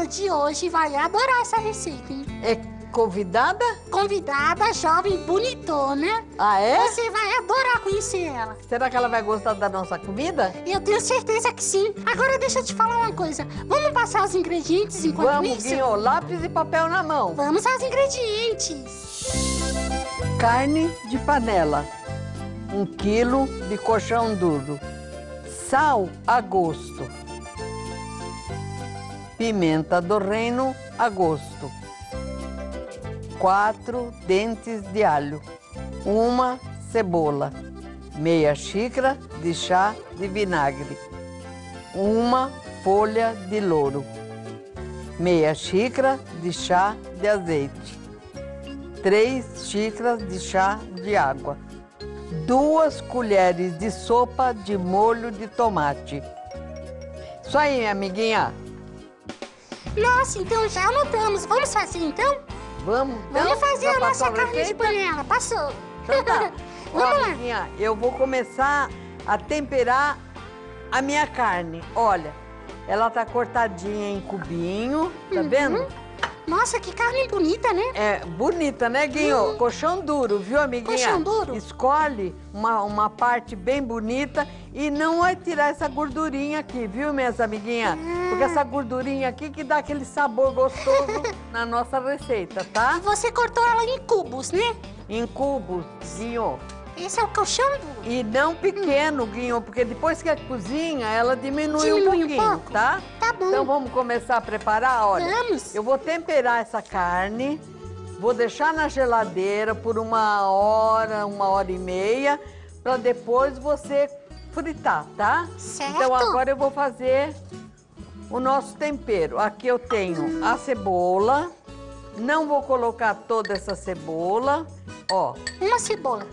convidada de hoje vai adorar essa receita, hein? É convidada? Convidada, jovem, bonitona. Ah, é? Você vai adorar conhecer ela. Será que ela vai gostar da nossa comida? Eu tenho certeza que sim. Agora deixa eu te falar uma coisa. Vamos passar os ingredientes enquanto Vamos, isso? Guinho, lápis e papel na mão. Vamos aos ingredientes. Carne de panela, um quilo de colchão duro. Sal a gosto. Pimenta do reino a gosto. Quatro dentes de alho. Uma cebola. Meia xícara de chá de vinagre. Uma folha de louro. Meia xícara de chá de azeite. 3 xícaras de chá de água, 2 colheres de sopa de molho de tomate. Isso aí, amiguinha. Nossa, então já anotamos. Vamos fazer, então? Vamos, então? Vamos fazer a nossa a carne de panela. Passou. Então tá. Ó, Vamos lá. eu vou começar a temperar a minha carne. Olha, ela tá cortadinha em cubinho, tá Uhum. vendo? Nossa, que carne bonita, né? É bonita, né, Guinho? Colchão duro, viu, amiguinha? Colchão duro? Escolhe uma, uma parte bem bonita e não vai tirar essa gordurinha aqui, viu, minhas amiguinhas? Porque essa gordurinha aqui que dá aquele sabor gostoso na nossa receita, E tá? você cortou ela em cubos, né? Em cubos, Guinho. Esse é o colchão duro. E não pequeno, Guinho, porque depois que a cozinha, ela diminui, Diminui um um pouquinho, pouco? tá? Tá bom. Então vamos começar a preparar, olha. Vamos. Eu vou temperar essa carne, vou deixar na geladeira por uma hora, uma hora e meia, para depois você fritar, tá? Certo. Então agora eu vou fazer o nosso tempero. Aqui eu tenho a cebola. Não vou colocar toda essa cebola. Ó, Uma cebola.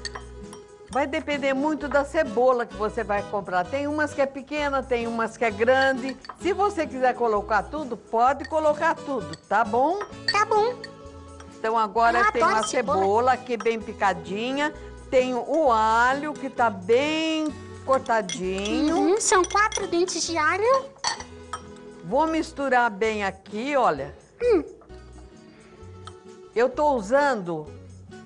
Vai depender muito da cebola que você vai comprar. Tem umas que é pequena, tem umas que é grande. Se você quiser colocar tudo, pode colocar tudo, tá bom? Tá bom. Então agora Eu eu tenho adoro a cebola. cebola aqui bem picadinha. Tenho o alho que tá bem cortadinho. Uhum, São quatro dentes de alho. Vou misturar bem aqui, olha. Hum. Eu tô usando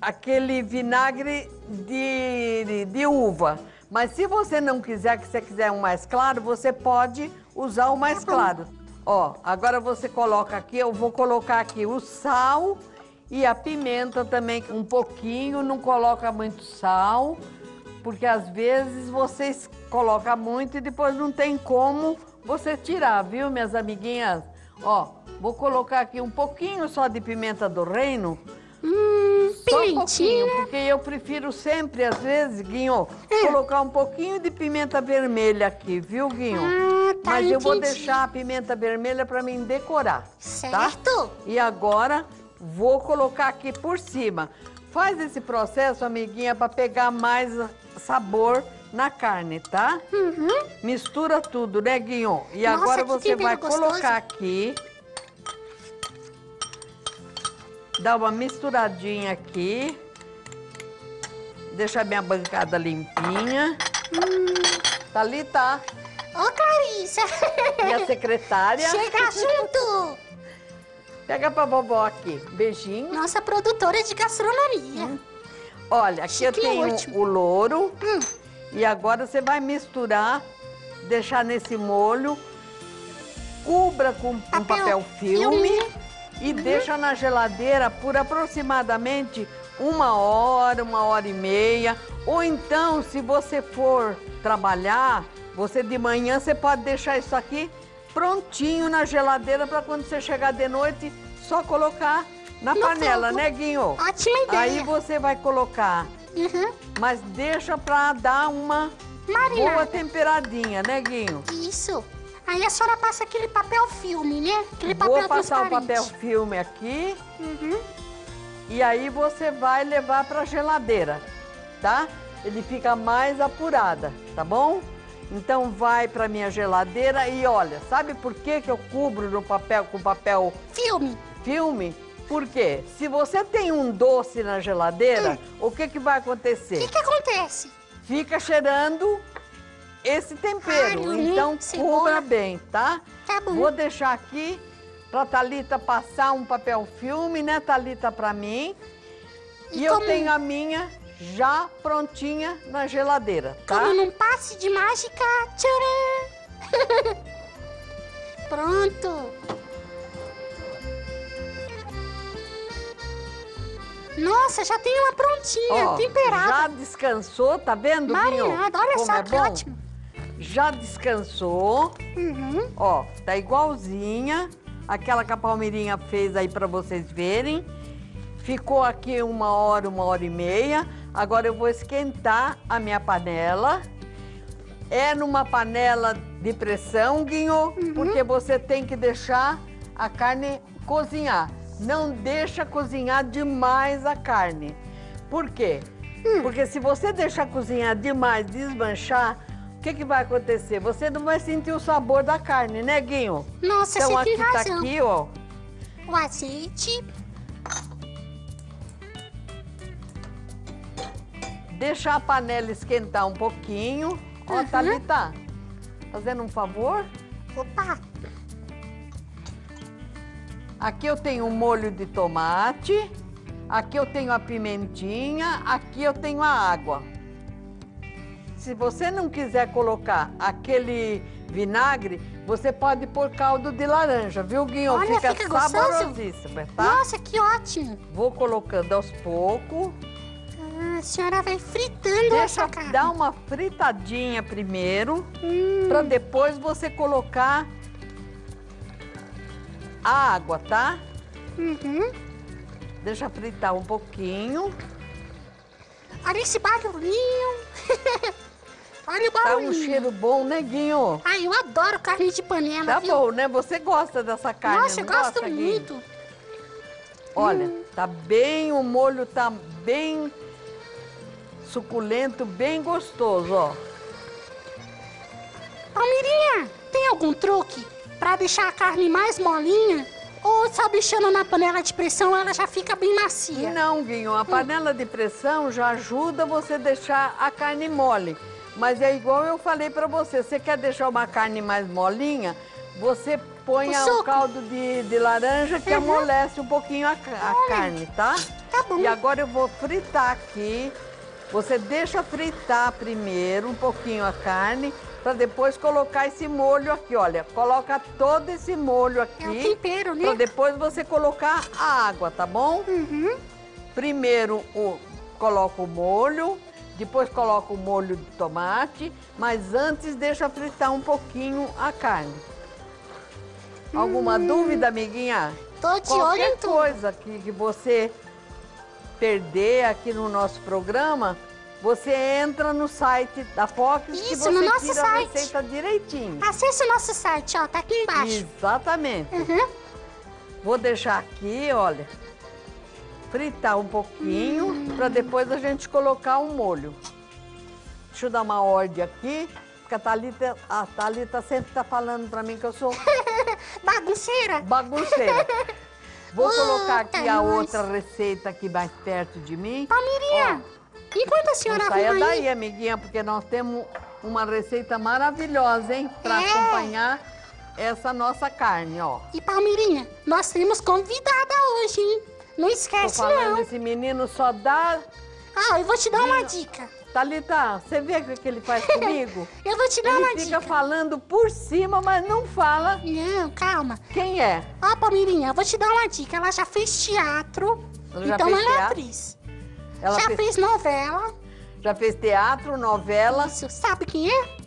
aquele vinagre de, de, de uva. Mas se você não quiser, que você quiser um mais claro, você pode usar o mais Tá claro. Ó, agora você coloca aqui, eu vou colocar aqui o sal e a pimenta também, um pouquinho, não coloca muito sal, porque às vezes vocês colocam muito e depois não tem como você tirar, viu, minhas amiguinhas? Ó, vou colocar aqui um pouquinho só de pimenta do reino, Hum, só um pouquinho, porque eu prefiro sempre, às vezes, Guinho, É. colocar um pouquinho de pimenta vermelha aqui, viu, Guinho? Ah, tá, Mas eu vou deixar a pimenta vermelha para mim decorar, tá? Certo. E agora vou colocar aqui por cima. Faz esse processo, amiguinha, para pegar mais sabor na carne, tá? Uhum. Mistura tudo, né, Guinho? E Nossa, agora você vai gostoso. colocar aqui. Dá uma misturadinha aqui. Deixa minha bancada limpinha. Tá ali, tá? Ô, Clarissa. E a secretária. Chega junto. Pega pra vovó aqui. Beijinho. Nossa produtora de gastronomia. Olha, aqui eu Chique e tenho ótimo. o louro. Hum. E agora você vai misturar, deixar nesse molho, cubra com um Papel papel filme, filme. E deixa na geladeira por aproximadamente uma hora, uma hora e meia. Ou então, se você for trabalhar, você de manhã você pode deixar isso aqui prontinho na geladeira para quando você chegar de noite só colocar na No panela, fogo. né, Guinho? Ótima ideia. Aí você vai colocar Uhum. mas deixa pra dar uma Marinada. boa temperadinha, né, Guinho? Isso. Aí a senhora passa aquele papel filme, né? Aquele papel Vou passar o papel filme aqui Uhum. e aí você vai levar pra geladeira, tá? Ele fica mais apurada, tá bom? Então vai pra minha geladeira e olha, sabe por que, que eu cubro no papel com papel Filme. filme? Por quê? Se você tem um doce na geladeira, o que, que vai O acontecer? que, que acontece? Fica cheirando esse tempero. Alho, né? então cubra bem, tá? Tá bom. Vou deixar aqui pra Thalita passar um papel filme, né, Thalita, pra mim. E, E eu como- tenho a minha já prontinha na geladeira, tá? Como num passe de mágica. Tcharam! Pronto. Nossa, já tem uma prontinha, Ó, temperada. Já descansou, tá vendo? Marinada, olha Como só é que bom? ótimo. Já descansou. Uhum. Ó, tá igualzinha aquela que a Palmeirinha fez aí pra vocês verem. Ficou aqui uma hora, uma hora e meia. Agora eu vou esquentar a minha panela. É numa panela de pressão, Guinho, porque você tem que deixar a carne cozinhar. Não deixa cozinhar demais a carne. Por quê? Porque se você deixar cozinhar demais, desmanchar, que, que vai acontecer? Você não vai sentir o sabor da carne, né, Guinho? Nossa, então você aqui tem tá razão. aqui, ó. O azeite. Deixar a panela esquentar um pouquinho. Ó, Uhum. Thalita, fazendo um favor. Opa, Aqui eu tenho um molho de tomate. Aqui eu tenho a pimentinha. Aqui eu tenho a água. Se você não quiser colocar aquele vinagre, você pode pôr caldo de laranja, viu, Guinho? Olha, fica, fica saborosíssimo, tá? nossa, que ótimo. Vou colocando aos poucos. Ah, a senhora vai fritando Deixa essa carne. dar uma fritadinha primeiro, Hum, para depois você colocar a água, tá? uhum. Deixa fritar um pouquinho. Olha esse barulhinho. Olha o Tá um cheiro bom, né, Guinho? Ai, eu adoro carne de panela, Tá viu? bom, né? Você gosta dessa carne, Nossa, eu não gosto gosta, Guinho? muito. Olha, tá bem, o molho tá bem suculento, bem gostoso, ó. Palmeirinha, tem algum truque pra deixar a carne mais molinha? Ou só deixando na panela de pressão ela já fica bem macia? Não, Guinho, a panela de pressão já ajuda você a deixar a carne mole. Mas é igual eu falei pra você, você quer deixar uma carne mais molinha, você põe O caldo de, de laranja que Uhum. amolece um pouquinho a, a carne, tá? Tá bom. E agora eu vou fritar aqui. Você deixa fritar primeiro um pouquinho a carne, para depois colocar esse molho aqui, olha. Coloca todo esse molho aqui. É o tempero, né? Para depois você colocar a água, tá bom? Uhum. Primeiro o, coloca o molho, depois coloca o molho de tomate, mas antes deixa fritar um pouquinho a carne. Alguma dúvida, amiguinha? Tô Hum. de olho Qualquer em tudo. coisa que, que você perder aqui no nosso programa, você entra no site da Fox Isso, você no nosso tira a site. receita direitinho. Acesse o nosso site, ó, tá aqui embaixo. Exatamente. Uhum. Vou deixar aqui, olha, fritar um pouquinho para depois a gente colocar um molho. Deixa eu dar uma ordem aqui, porque a Thalita, a Thalita sempre tá falando para mim que eu sou Bagunceira. bagunceira. Vou colocar aqui a nós. outra receita aqui mais perto de mim. Palmeirinha, enquanto a senhora arruma daí, aí... amiguinha, porque nós temos uma receita maravilhosa, hein? Para É. acompanhar essa nossa carne, ó. E Palmeirinha, nós temos convidada hoje, hein? Não Tô esquece, falando, não. esse menino só dá Ah, eu vou te dar uma dica. Thalita, você vê o que ele faz comigo? Eu vou te dar Ele uma fica dica. falando por cima, mas não fala Não, calma. quem é. Ó, Palmeirinha, eu vou te dar uma dica. Ela já fez teatro. Ela já então fez ela é teatro? atriz. Ela já fez, fez novela. já fez teatro, novela. Isso, sabe quem é?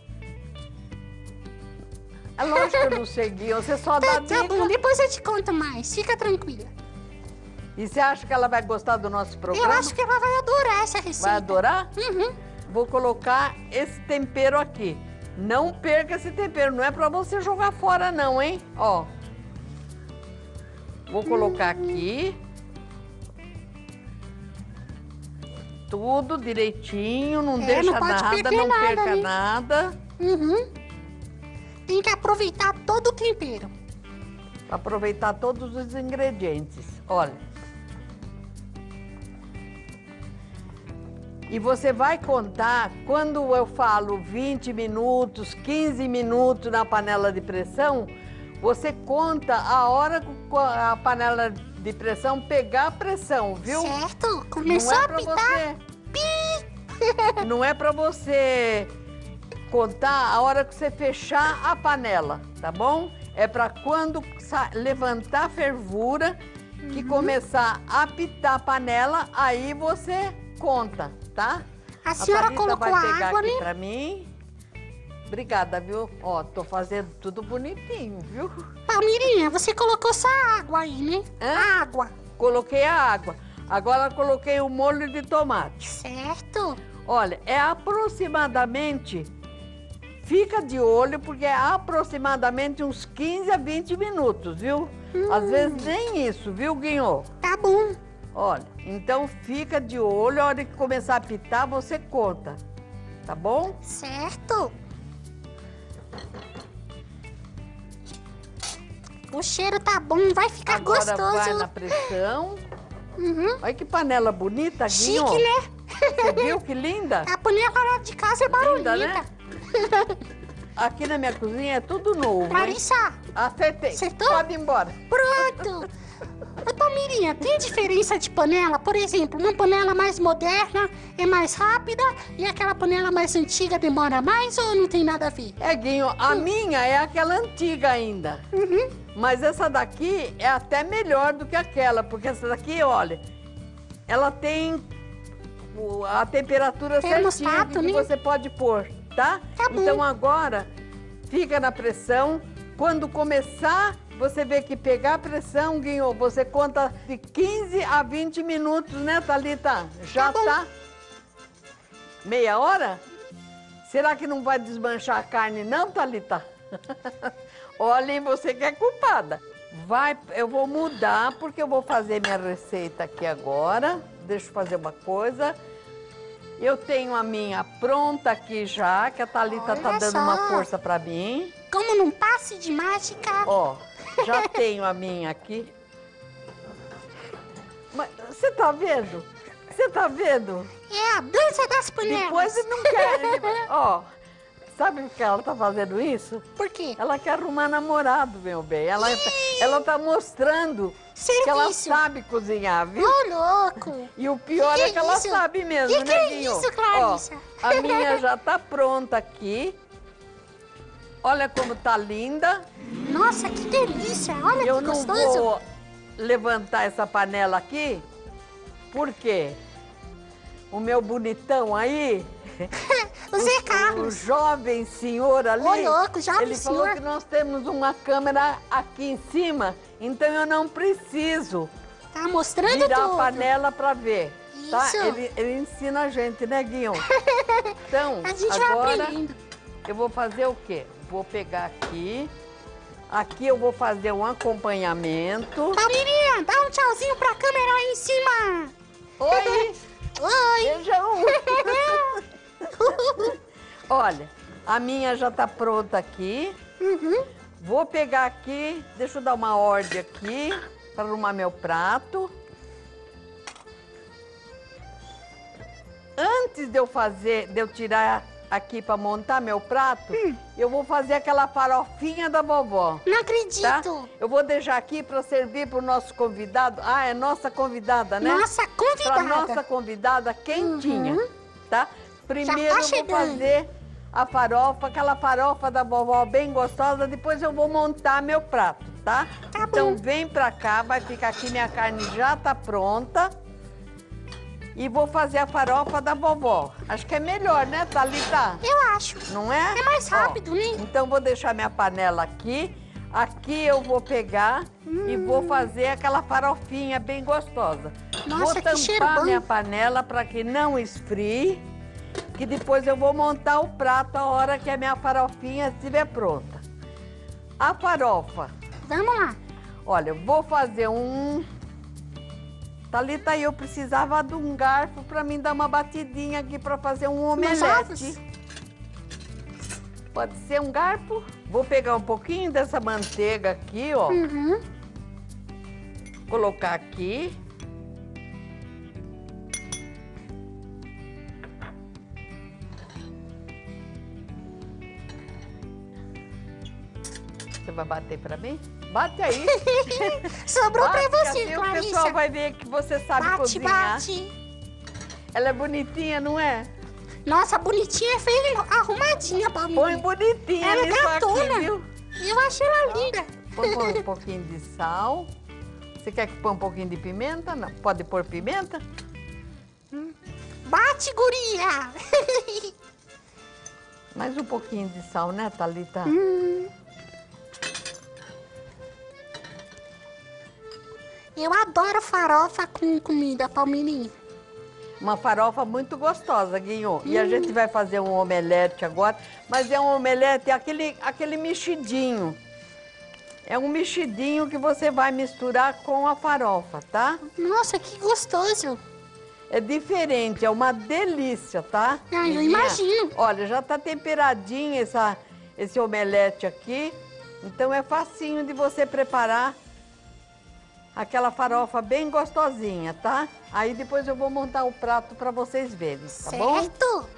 É lógico que eu não sei, você só dá Tá, tá dica. bom, depois eu te conto mais. Fica tranquila. E você acha que ela vai gostar do nosso Eu programa? acho que ela vai adorar essa receita. Vai adorar? Uhum. Vou colocar esse tempero aqui. Não perca esse tempero, não é pra você jogar fora não, hein? Ó. Vou colocar aqui. Tudo direitinho, não É, deixa não nada, não nada, perca né? nada. Uhum. Tem que aproveitar todo o tempero. Aproveitar todos os ingredientes. Olha. E você vai contar, quando eu falo 20 minutos, 15 minutos na panela de pressão, você conta a hora que a panela de pressão pegar a pressão, viu? Certo, começou Não é a pra pitar. você. Não é para você contar a hora que você fechar a panela, tá bom? É para quando levantar a fervura, que Uhum. começar a apitar a panela, aí você conta, tá? A senhora Thalita colocou vai a pegar água, aqui né? pra mim. Obrigada, viu? Ó, tô fazendo tudo bonitinho, viu? Palmirinha, você colocou só a água aí, né? Hã? Água. Coloquei a água. Agora coloquei o molho de tomate. Certo. Olha, é aproximadamente. Fica de olho, porque é aproximadamente uns 15 a 20 minutos, viu? Às vezes nem isso, viu, Guinho? Tá bom. Olha, então fica de olho, a hora que começar a pitar, você conta. Tá bom? Certo. O cheiro tá bom, vai ficar Agora gostoso. vai na pressão. Uhum. Olha que panela bonita, Guinho. Chique, né? Você viu que linda? A panela de casa é barulhenta. Linda, né? Aqui na minha cozinha é tudo novo. hein? Larissa, Acertei. Acertou? Pode ir embora. pronto. Ô, Palmirinha, tem diferença de panela? Por exemplo, uma panela mais moderna é mais rápida e aquela panela mais antiga demora mais ou não tem nada a ver? É, Guinho, a minha é aquela antiga ainda. Uhum. Mas essa daqui é até melhor do que aquela, porque essa daqui, olha, ela tem a temperatura certinha Termostato, que né? você pode pôr, tá? Tá bom. Então agora, fica na pressão. Quando começar, você vê que pegar a pressão, Guinho, você conta de 15 a 20 minutos, né, Thalita? Já Tá tá? Meia hora? Será que não vai desmanchar a carne, não, Thalita? Olha, hein, você que é culpada. Vai, eu vou mudar, porque eu vou fazer minha receita aqui agora. Deixa eu fazer uma coisa. Eu tenho a minha pronta aqui já, que a Thalita tá Olha dando só. uma força pra mim. Como num passe de mágica. Ó, já tenho a minha aqui. Mas você tá vendo? Você tá vendo? É a dança das panelas. Depois ele não quer. ele- Ó, sabe por que ela tá fazendo isso? Por quê? Ela quer arrumar namorado, meu bem. Ela, ela tá mostrando que ela Serviço. sabe cozinhar, viu? Ô, louco. E o pior Que é que ela isso? sabe mesmo, Que né, que é Guinho? isso, Clarissa? Ó, a minha já tá pronta aqui. Olha como tá linda. Nossa, que delícia. Olha Eu que não gostoso. vou levantar essa panela aqui, por quê? O meu bonitão aí, o Zé o Carlos. jovem senhor ali, Ô, louco, jovem ele falou senhor. que nós temos uma câmera aqui em cima, então eu não preciso Tá mostrando virar a tudo. panela para ver. Tá? Isso. Ele, ele ensina a gente, né, Guinho? Então, A gente vai agora aprendendo. eu vou fazer o quê? Vou pegar aqui, aqui eu vou fazer um acompanhamento. Palmirinha, dá um tchauzinho pra câmera aí em cima. Oi! Oi. Beijão! Olha, a minha já tá pronta aqui. Uhum. Vou pegar aqui, deixa eu dar uma ordem aqui para arrumar meu prato. Antes de eu fazer, de eu tirar aqui para montar meu prato, Hum. eu vou fazer aquela farofinha da vovó. Não Tá? acredito. Eu vou deixar aqui para servir para o nosso convidado. Ah, é nossa convidada, né? Nossa, convidada. Para nossa convidada quentinha, Uhum. tá? Primeiro tá eu vou fazer a farofa, aquela farofa da vovó bem gostosa, depois eu vou montar meu prato, tá? Tá então bom. vem pra cá, vai ficar aqui, minha carne já tá pronta. E vou fazer a farofa da vovó. Acho que é melhor, né, Thalita? Eu acho. Não é? É mais Ó, rápido, né? Então vou deixar minha panela aqui. Aqui eu vou pegar e vou fazer aquela farofinha bem gostosa. Hum. Nossa, vou tampar minha panela para que não esfrie, que depois eu vou montar o prato a hora que a minha farofinha estiver pronta. A farofa, Vamos lá. olha, eu vou fazer um Thalita, eu precisava de um garfo para mim dar uma batidinha aqui para fazer um omelete. Pode ser um garfo? Vou pegar um pouquinho dessa manteiga aqui, ó. Uhum. Colocar aqui. Você vai bater pra mim? Bate aí. Sobrou bate, que você, assim o Clarissa. pessoal vai ver que você sabe bate, cozinhar. bate. Ela é bonitinha, não é? Nossa, bonitinha, feia, arrumadinha, Palmeirinha. Põe bonitinha Ela é gatona. aqui? Eu achei ela linda. Põe um pouquinho de sal. Você quer que põe um pouquinho de pimenta? Não. Pode pôr pimenta? Bate, guria. Mais um pouquinho de sal, né, Thalita? Hum. Eu adoro farofa com comida, Palmeirinha. Uma farofa muito gostosa, Guinho. E a gente vai fazer um omelete agora, mas é um omelete, aquele, aquele mexidinho. É um mexidinho que você vai misturar com a farofa, tá? Nossa, que gostoso. É diferente, é uma delícia, tá? Ah, eu imagino. Olha, já tá temperadinho essa, esse omelete aqui. Então é facinho de você preparar aquela farofa bem gostosinha, tá? Aí depois eu vou montar o prato para vocês verem, tá bom? certo?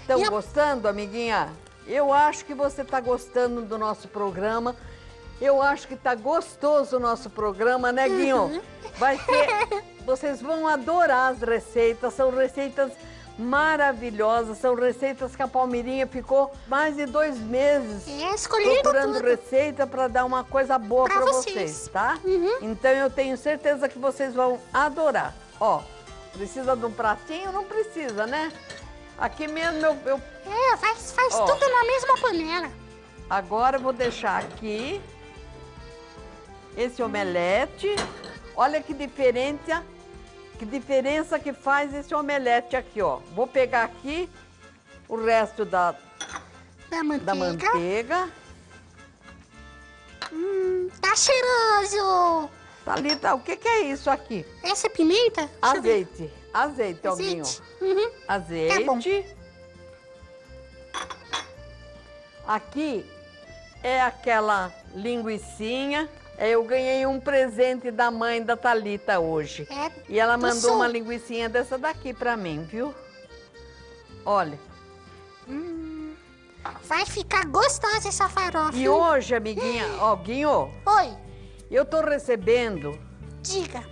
Estão gostando, amiguinha? Eu acho que você está gostando do nosso programa. Eu acho que está gostoso o nosso programa, né, Guinho? Uhum. Vai ser. Vocês vão adorar as receitas. São receitas maravilhosas. São receitas que a Palmeirinha ficou mais de dois meses É, procurando tudo. receita para dar uma coisa boa para vocês. vocês, tá? Uhum. Então eu tenho certeza que vocês vão adorar. Ó, precisa de um pratinho? Não precisa, né? Aqui mesmo eu, eu É, faz, faz Ó. tudo na mesma panela. agora eu vou deixar aqui esse omelete. Olha que diferença, que diferença que faz esse omelete aqui, ó. Vou pegar aqui o resto da, Da manteiga. da manteiga. Hum, tá cheiroso. Thalita, o que, que é isso aqui? Essa é pimenta? Azeite. Azeite, Alguinho. Azeite. Uhum. Azeite. Aqui é aquela linguiçinha. É, Eu ganhei um presente da mãe da Talita hoje. É E ela do mandou sul. uma linguiçinha dessa daqui pra mim, viu? Olha. Hum, vai ficar gostosa essa farofa. E hoje, amiguinha, ó, Guinho, Oi, eu tô recebendo, diga.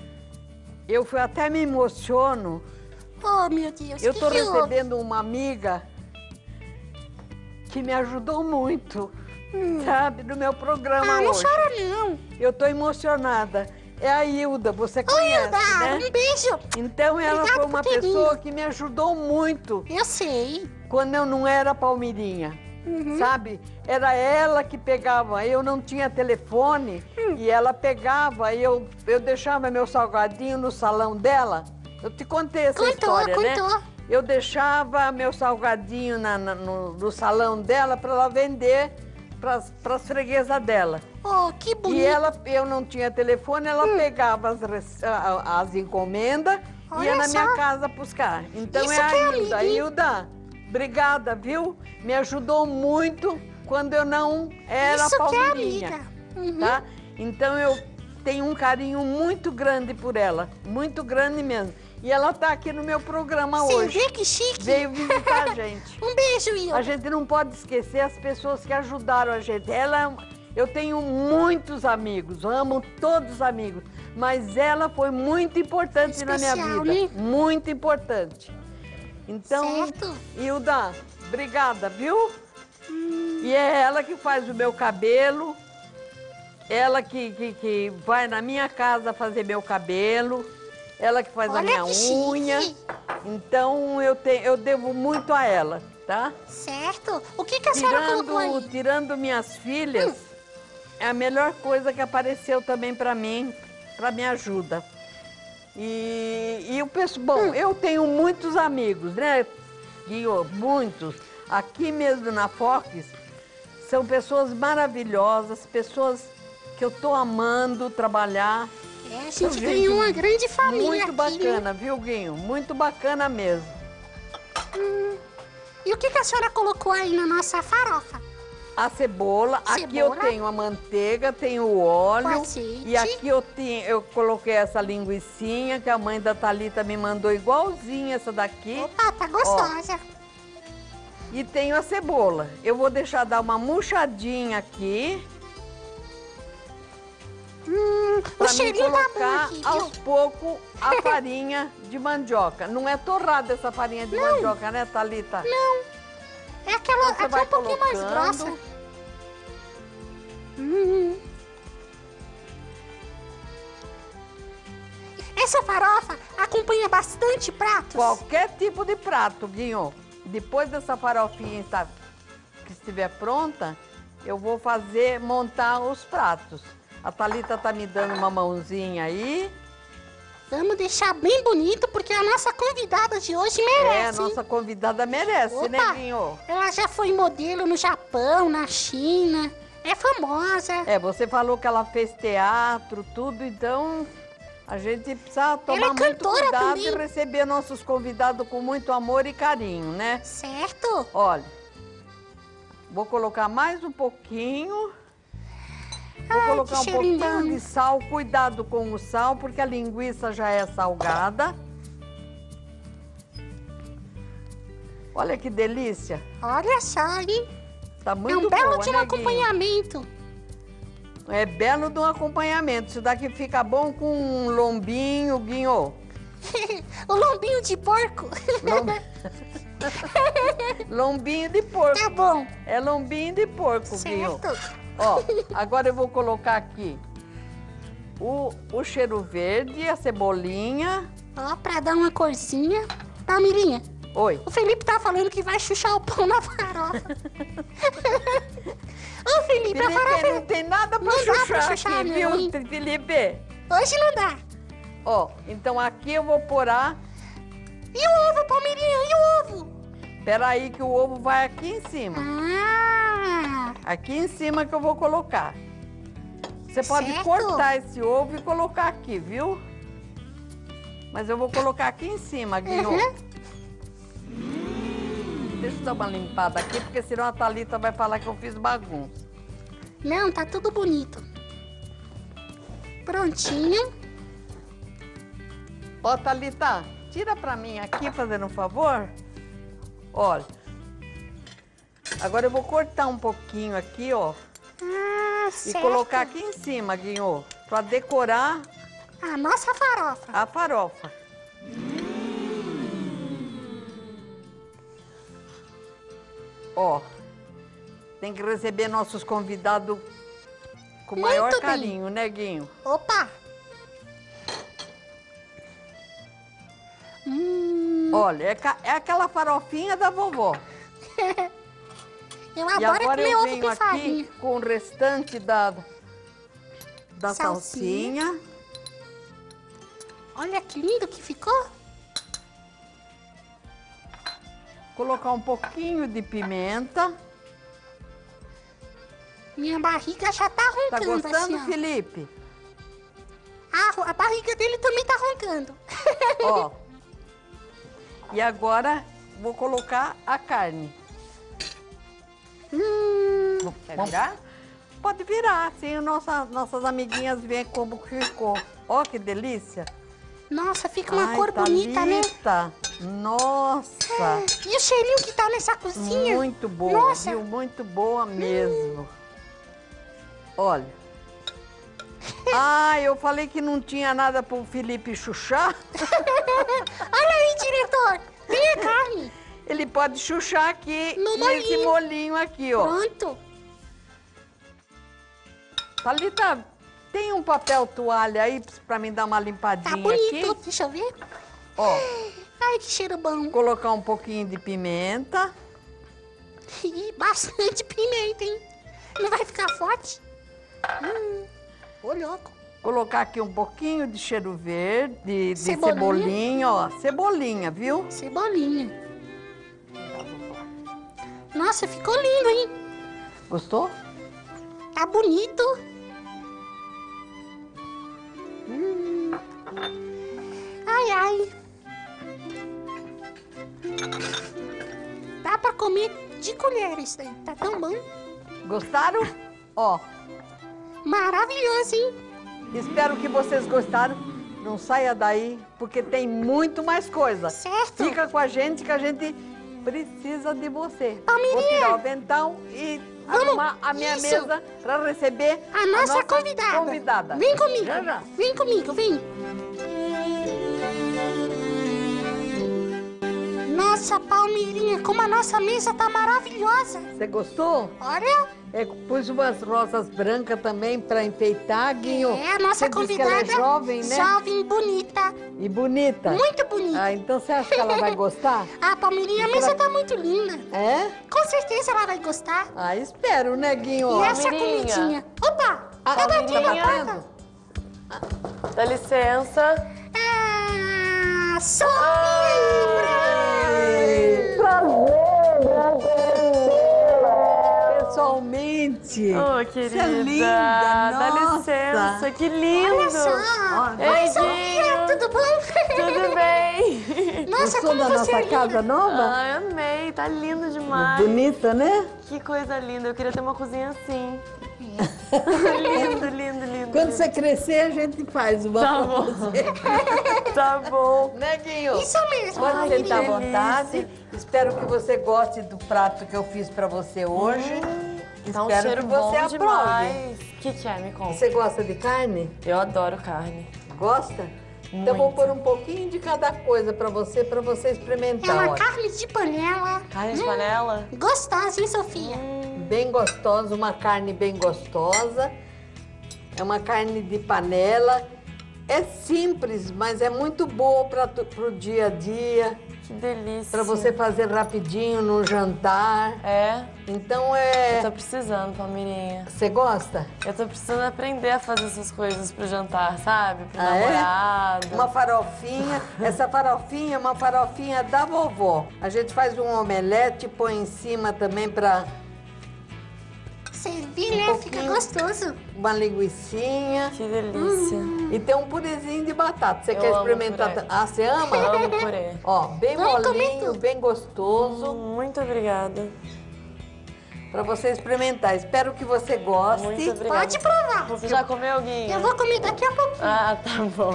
eu fui- até me emociono, Oh, meu Deus. eu que tô que houve? recebendo uma amiga que me ajudou muito, sabe, no meu programa Hum. Ah, não hoje. chora não. Eu tô emocionada. É a Hilda, você Oi, conhece, Hilda, né? um beijo. Então ela Obrigada foi uma pessoa que me ajudou muito Eu sei. quando eu não era palmeirinha. Uhum. Sabe? Era ela que pegava, eu não tinha telefone Hum. e ela pegava e eu, eu deixava meu salgadinho no salão dela. Eu te contei essa Contou, história, né? contou. Eu deixava meu salgadinho na- na- no, no salão dela para ela vender para as freguesas dela. Oh, que bonito. E ela, eu não tinha telefone, ela pegava as, as encomendas e ia na minha só. casa buscar. Então Isso é a que é Hilda. Hilda, obrigada, viu? Me ajudou muito quando eu não era Isso é palmeirinha, amiga. Uhum. tá? Então eu tenho um carinho muito grande por ela, muito grande mesmo. E ela tá aqui no meu programa Você hoje. vê que chique? Veio visitar a gente. Um beijo, Hilda. A gente não pode esquecer as pessoas que ajudaram a gente. Ela, eu tenho muitos amigos, amo todos os amigos, mas ela foi muito importante na minha Especial, vida, né? muito importante. Então, Certo. Hilda, obrigada, viu? E é ela que faz o meu cabelo, ela que, que, que vai na minha casa fazer meu cabelo, ela que faz a Olha minha que chique. unha. Então eu, te, eu devo muito a ela, tá? Certo. O que, que a senhora colocou Tirando, aí? tirando minhas filhas, é a melhor coisa que apareceu também para mim, para minha ajuda. E, e eu penso, bom, Hum. eu tenho muitos amigos, né, Guio? Muitos. Aqui mesmo na Fox, são pessoas maravilhosas, pessoas que eu tô amando trabalhar. É, a gente tem uma grande família Muito aqui, bacana, viu, Guinho? Muito bacana mesmo. né? E o que, que a senhora colocou aí na nossa farofa? A cebola, aqui eu Cebola. tenho a manteiga, tenho o óleo. Azeite. E aqui eu, tenho, eu coloquei essa linguiçinha que a mãe da Thalita me mandou igualzinha essa daqui. Opa, tá gostosa. E tenho a cebola. Eu vou deixar dar uma murchadinha aqui. Hum, o Pra mim tá colocar aqui, aos poucos a farinha de mandioca. Não é torrada essa farinha de mandioca, né, Thalita? Não. É aquela, aqui vai um pouquinho mais grossa. Hum. Essa farofa acompanha bastante pratos. Qualquer tipo de prato, Guinho. Depois dessa farofinha que estiver pronta, eu vou fazer, montar os pratos. A Thalita tá me dando uma mãozinha aí. Vamos deixar bem bonito, porque a nossa convidada de hoje É, merece. a hein? nossa convidada merece, né, Opa! Guinho? Ela já foi modelo no Japão, na China. É famosa. É, você falou que ela fez teatro, tudo, então a gente precisa tomar Ela é muito cuidado também. e receber nossos convidados com muito amor e carinho, né? Certo? Olha, vou colocar mais um pouquinho. Vou Ai, colocar que um pouquinho bom. de sal. Cuidado com o sal, porque a linguiça já é salgada. Olha que delícia. Olha só, hein? Tá É muito um belo boa, de um né, acompanhamento. É belo de um acompanhamento. Isso daqui fica bom com um lombinho, Guinho. o lombinho de porco. Lom- lombinho de porco. tá bom. É lombinho de porco, Guinho. Ó, agora eu vou colocar aqui o, o cheiro verde, a cebolinha. Ó, pra dar uma corzinha. Tá, Mirinha? Oi. O Felipe tá falando que vai chuchar o pão na farofa. Ô, Felipe, a Felipe, farofa... não tem nada pra Não dá pra chuchar chuchar, aqui, viu, hein? Felipe? Hoje não dá. Ó, então aqui eu vou pôr a... E o ovo, Palmeirinha? E o ovo? Peraí que o ovo vai aqui em cima. Ah, Aqui em cima que eu vou colocar. Você pode Certo. cortar esse ovo e colocar aqui, viu? Mas eu vou colocar aqui em cima, Guinho. Uhum. Deixa eu dar uma limpada aqui, porque senão a Thalita vai falar que eu fiz bagunça. não, tá tudo bonito. Prontinho. Ó, Thalita, tira pra mim aqui, fazendo um favor. Olha. Agora eu vou cortar um pouquinho aqui, ó. Ah, E certo. colocar aqui em cima, Guinho. Pra decorar A nossa farofa. a farofa. Ó, tem que receber nossos convidados com o maior Muito bem. carinho, né, Guinho? Opa. Olha, é, é aquela farofinha da vovó. eu E adoro agora comer eu ovo venho com aqui com o restante da, da Salsinha. salsinha. Olha que lindo que ficou. Colocar um pouquinho de pimenta. Minha barriga já tá Tá roncando gostando, assim. Felipe? A, a barriga dele também tá roncando. Ó. E agora vou colocar a carne. hum, Quer virar? Pode virar, assim nossa, nossas amiguinhas veem como ficou. Ó, que delícia. nossa, fica uma Ai, cor bonita, né? Thalita, Nossa, E o cheirinho que tá nessa cozinha? muito boa, Nossa. viu? Muito boa mesmo. Olha. Ah, eu falei que não tinha nada pro Felipe chuchar. Olha aí, diretor. Tem a carne. Ele pode chuchar aqui No nesse molinho. molinho aqui, ó. Pronto. Thalita, tem um papel toalha aí pra mim dar uma limpadinha Tá bonito. aqui? Deixa eu ver. Ó, Ai, que cheiro bom. colocar um pouquinho de pimenta. Ih, bastante pimenta, hein? Não vai ficar forte? Hum, ô louco. Colocar aqui um pouquinho de cheiro verde, de, Cebolinha. cebolinha, ó. Cebolinha, viu? Cebolinha. Nossa, ficou lindo, hein? Gostou? Tá bonito. Hum. Ai, ai. Dá pra comer de colher isso daí. Tá tão bom. Gostaram? Ó, Maravilhoso, hein? espero que vocês gostaram. Não saia daí, porque tem muito mais coisa. Certo. Fica com a gente que a gente precisa de você. Palmeirinha. Vou tirar o dentão e arrumar a minha isso. mesa para receber A nossa, convidada. convidada. Vem comigo. Já, já. Vem comigo, vem. Nossa, Palmeirinha, como a nossa mesa tá maravilhosa. Você gostou? Olha, É, pus umas rosas brancas também para enfeitar, Guinho. é a nossa Você convidada. ela é jovem, né? Jovem, bonita, E bonita. muito bonita. Ah, então você acha que ela vai gostar? A Palmeirinha, a mesa tá muito linda. É? Com certeza ela vai gostar. Ah, espero, né, Guinho? E essa comidinha? Opa! Ah, tá aqui porta. Dá licença. Ah, Pessoalmente. Ô, querida. Você é linda, Dá nossa. licença, que lindo. Olha só! Oi, Sofia, tudo bom? Tudo bem? Nossa, Gostou como da você nossa é casa nova? Ai, amei. Tá lindo demais. Bonita, né? Que coisa linda. Eu queria ter uma cozinha assim. lindo, lindo, lindo. Quando você crescer, a gente faz uma Tá pra bom. você. Tá bom. Né, Guinho? Isso mesmo, Pode sentar à Palmeirinha. vontade. Espero que você goste do prato que eu fiz pra você hoje. Tá um Espero cheiro que você bom aprove. demais. O que, que é? Me conta. Você gosta de carne? Eu adoro carne. Gosta? Então eu vou pôr um pouquinho de cada coisa pra você, pra você É experimentar. uma ó. carne de panela. Carne de panela? Gostosa, hein, Sofia? Bem gostosa, uma carne bem gostosa. É uma carne de panela. É simples, mas é muito boa para o dia a dia, Que delícia. para você fazer rapidinho no jantar. É? Então Eu é. tô precisando, Palmeirinha. Você gosta? Eu tô precisando aprender a fazer essas coisas pro jantar, sabe? Pro Ah, é? namorado. Uma farofinha. Essa farofinha é uma farofinha da vovó. A gente faz um omelete, põe em cima também para Servir, Um né? Fica gostoso. uma linguicinha. Que delícia. E tem um purezinho de batata. Você Eu quer experimentar? purê. Ah, você ama? Amo purê. Ó, bem comer molinho, bem gostoso, Muito obrigada. para você experimentar. Espero que você goste. Muito obrigada. Pode provar. Você já comeu, Guinha? Eu vou comer daqui a pouquinho. Ah, tá bom.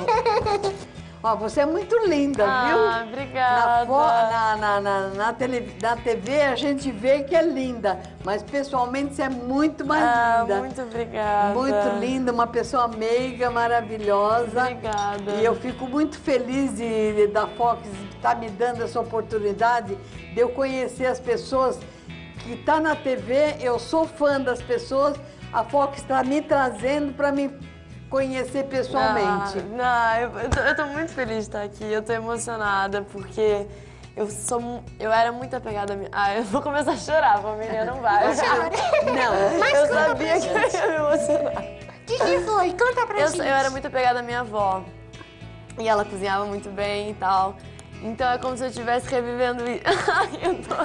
Ó, você é muito linda, Ah, viu? obrigada. Na, na, na, na, na, tele- na TV a gente vê que é linda, mas pessoalmente você é muito mais Ah, linda. muito obrigada. Muito linda, uma pessoa meiga, maravilhosa. Obrigada. E eu fico muito feliz de, de- da Fox estar me dando essa oportunidade de eu conhecer as pessoas que estão na TV. Eu sou fã das pessoas. A Fox está me trazendo para me conhecer pessoalmente. Ah, não, eu, eu, tô, eu tô muito feliz de estar aqui. Eu tô emocionada porque eu sou, eu era muito apegada a mim. Ah, eu vou começar a chorar, família não vai. Não, Mas eu sabia que eu ia me emocionar. O que, que foi? Conta pra Eu, gente. eu era muito apegada à minha avó. E ela cozinhava muito bem e tal. Então é como se eu estivesse revivendo isso. Ai, eu tô...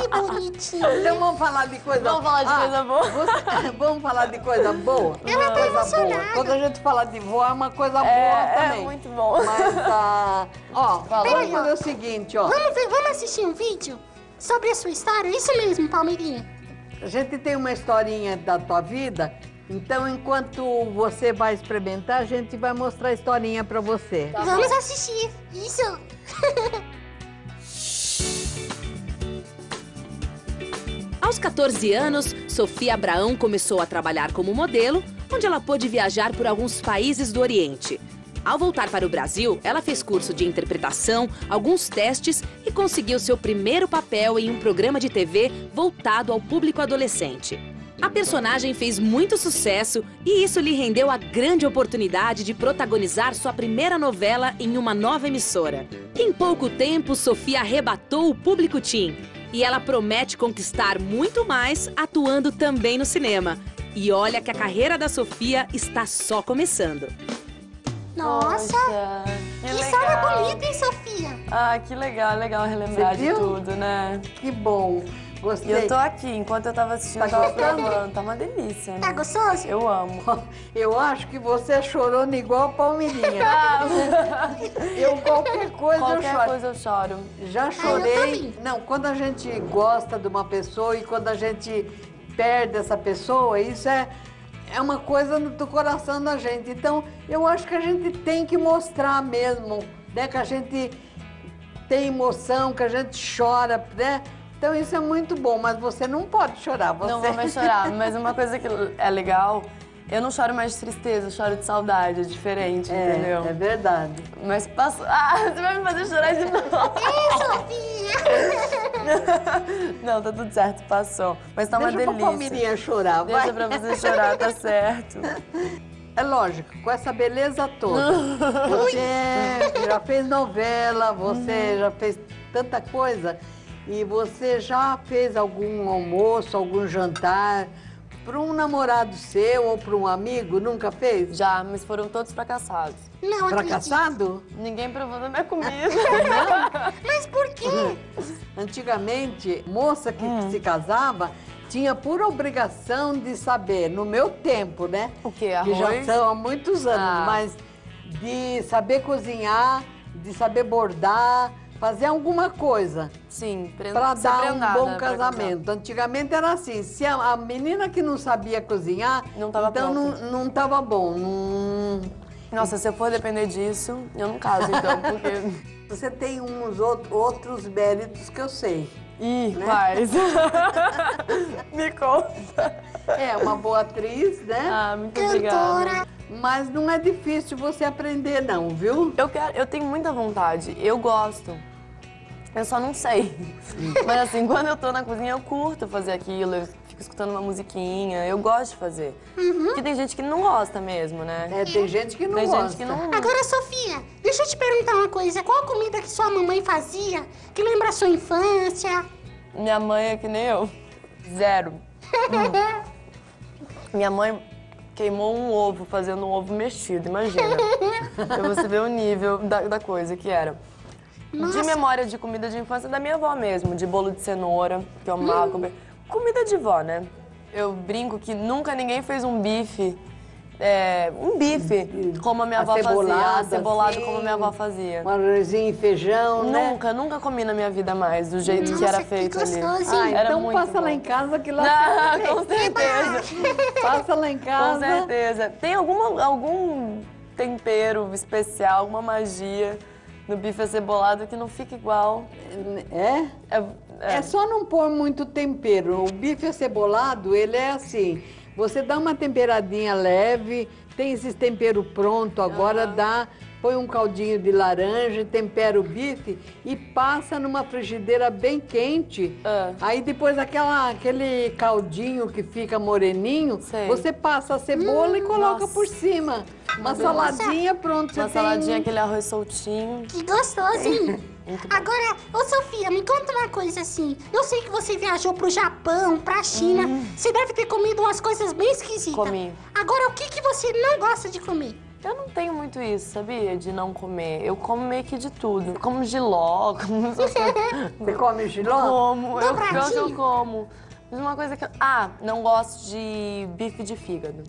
Que bonitinho. então vamos falar de coisa Vamos falar de Ah, coisa boa? você- vamos falar de coisa boa? Ela tá coisa boa. emocionada. Quando a gente fala de vó, é uma coisa boa É, é também. muito bom. Mas, ah, ó, vamos fazer o seguinte, ó. Vamos ver, vamos assistir um vídeo sobre a sua história? Isso mesmo, Palmeirinha. A gente tem uma historinha da tua vida, então enquanto você vai experimentar, a gente vai mostrar a historinha pra você. Tá vamos assistir. Isso. Aos 14 anos, Sofia Abraão começou a trabalhar como modelo, onde ela pôde viajar por alguns países do Oriente. Ao voltar para o Brasil, ela fez curso de interpretação, alguns testes e conseguiu seu primeiro papel em um programa de TV voltado ao público adolescente. A personagem fez muito sucesso e isso lhe rendeu a grande oportunidade de protagonizar sua primeira novela em uma nova emissora. Em pouco tempo, Sofia arrebatou o público teen e ela promete conquistar muito mais atuando também no cinema. E olha que a carreira da Sofia está só começando. Nossa, que que história bonita, hein, Sofia? Ah, que legal, legal relembrar de tudo, né? Que bom, E gostei. eu tô aqui, enquanto eu tava assistindo, Tá eu tava gostando? provando. Tá uma delícia, né? Tá gostoso? Eu amo. Eu acho que você é chorona igual a Palmeirinha. Ah, Eu qualquer coisa eu Qualquer choro. coisa eu choro. Já eu chorei. também. Não, quando a gente gosta de uma pessoa e quando a gente perde essa pessoa, isso é, é uma coisa do coração da gente. Então, eu acho que a gente tem que mostrar mesmo, né? Que a gente tem emoção, que a gente chora, né? Então isso é muito bom, mas você não pode chorar. Você... Não vou mais chorar, mas uma coisa que é legal, eu não choro mais de tristeza, eu choro de saudade, é diferente, É, entendeu? é verdade. Mas passou. Ah, você vai me fazer chorar de novo. Sofia! Não, tá tudo certo, passou. Mas tá uma Deixa pra delícia. Palmirinha chorar, vai. Deixa pra você chorar, tá certo. É lógico, com essa beleza toda. Você já fez novela, você Uhum. já fez tanta coisa. E você já fez algum almoço, algum jantar para um namorado seu ou para um amigo? Nunca fez? Já, mas foram todos fracassados. Não acredito. Fracassado? Ninguém provou da minha comida. Mas por quê? Antigamente, moça que Hum. se casava tinha por obrigação de saber, no meu tempo, né? O quê? Que já Arroz? são há muitos anos, Ah. mas de saber cozinhar, de saber bordar, fazer alguma coisa Sim, para dar um bom pra casamento. Antigamente era assim, se a, a menina que não sabia cozinhar, Não tava então não, pronta. não tava bom. Não... Nossa, se eu for depender disso, eu não caso então, porque. Você tem uns out- outros méritos que eu sei. Ih, Né? faz. Me conta. É uma boa atriz, né? Ah, muito Cantora. obrigada. Mas não é difícil você aprender, não, viu? Eu quero, eu tenho muita vontade, eu gosto. Eu só não sei. Mas assim, quando eu tô na cozinha, eu curto fazer aquilo, eu fico escutando uma musiquinha, eu gosto de fazer. Porque tem gente que não gosta mesmo, né? É, tem gente que não tem gosta. gente que não. Agora, Sofia, deixa eu te perguntar uma coisa. Qual a comida que sua mamãe fazia que lembra a sua infância? Minha mãe é que nem eu. Zero. Minha mãe queimou um ovo fazendo um ovo mexido, imagina. pra você ver o nível da, da coisa que era. De Nossa. memória de comida de infância da minha avó mesmo, de bolo de cenoura, que eu amava comer. Comida de vó, né? Eu brinco que nunca ninguém fez um bife, é, um bife como a minha avó fazia, Acebolado, acebolado assim, como a minha avó fazia. Um arrozinho e feijão, né? Nunca, nunca comi na minha vida mais, do jeito que Nossa, era que feito ali. gostoso, Ah? Era então muito passa lá bom. em casa que lá Ah, com certeza. Passa lá em Com casa. certeza. Tem alguma, algum tempero especial, alguma magia no bife acebolado que não fica igual. É? É, é. É só não pôr muito tempero. O bife acebolado, ele é assim. Você dá uma temperadinha leve, tem esses tempero pronto, agora dá, põe um caldinho de laranja, tempera o bife e passa numa frigideira bem quente. Ah. Aí depois aquela, aquele caldinho que fica moreninho, Sei. você passa a cebola e coloca nossa. por cima. Uma saladinha, pronto. Uma você tem saladinha, aquele arroz soltinho. Que gostoso, hein? Agora, ô Sofia, me conta uma coisa assim. Eu sei que você viajou pro Japão, pra China. Você deve ter comido umas coisas bem esquisitas. Comi. Agora, o que, que você não gosta de comer? Eu não tenho muito isso, sabia? De não comer. Eu como meio que de tudo. Como giló, como. Você come giló? Como, eu, que eu como. Mas uma coisa que eu... Ah, não gosto de bife de fígado.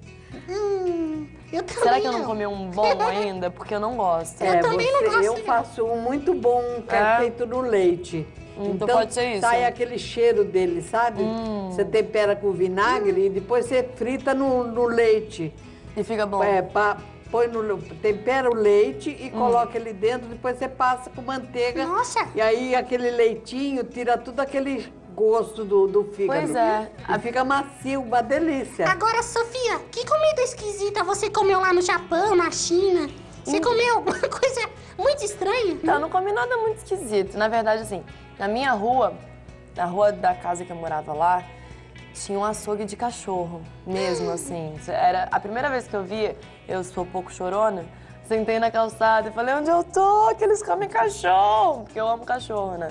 Hum, eu também Será que eu não comi um bom ainda? Porque eu não gosto. Eu também não gosto, Eu não. faço um muito bom que é, É? feito no leite. Então pode ser isso. sai aquele cheiro dele, sabe? Hum. Você tempera com vinagre e depois você frita no, no leite. E fica bom. É, pa- põe no, tempera o leite e Hum. coloca ele dentro, depois você passa com manteiga. Nossa. E aí aquele leitinho tira tudo aquele gosto do, do fígado. Pois é. E fica macio, uma delícia. Agora, Sofia, que comida esquisita você comeu lá no Japão, na China? Você Hum. comeu alguma coisa muito estranha? Então, eu não comi nada muito esquisito. Na verdade, assim, na minha rua, na rua da casa que eu morava lá, tinha um açougue de cachorro, mesmo assim. Era a primeira vez que eu via, eu sou um pouco chorona, sentei na calçada e falei, onde eu tô? Que eles comem cachorro, porque eu amo cachorro, né?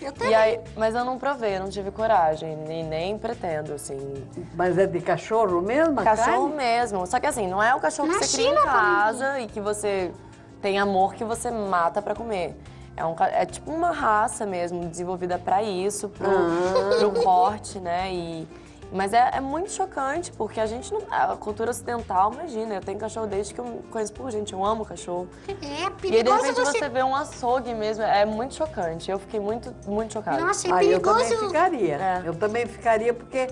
Eu também. E aí, mas eu não provei, eu não tive coragem, e nem pretendo, assim. Mas é de cachorro mesmo? Cachorro carne? mesmo. Só que assim, não é o cachorro que Na você cria em China, casa e que você tem amor que você mata pra comer. É, um, é tipo uma raça mesmo, desenvolvida pra isso, pro, Ah. pro corte, né? E, mas é, é muito chocante, porque a gente não. A cultura ocidental, imagina, eu tenho cachorro desde que eu conheço por gente, eu amo cachorro. É E aí, de perigoso repente, você... você vê um açougue mesmo, é muito chocante. Eu fiquei muito, muito chocada. Nossa, é Ah, eu perigoso... também ficaria. É. Eu também ficaria porque